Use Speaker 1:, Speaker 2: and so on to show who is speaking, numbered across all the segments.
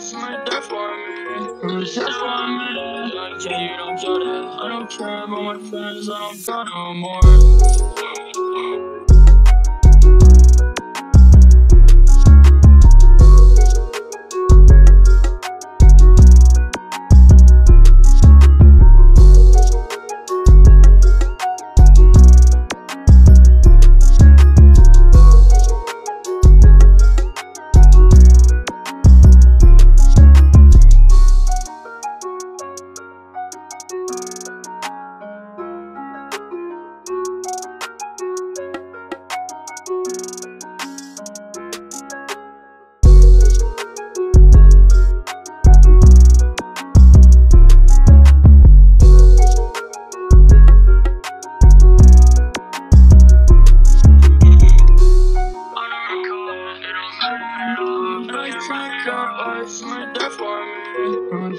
Speaker 1: I don't get it. I don't care about my friends, I don't care no more.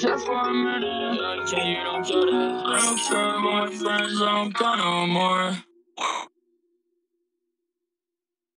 Speaker 1: Just for a minute, like, you don't get it. I don't care my friends, I don't got no more.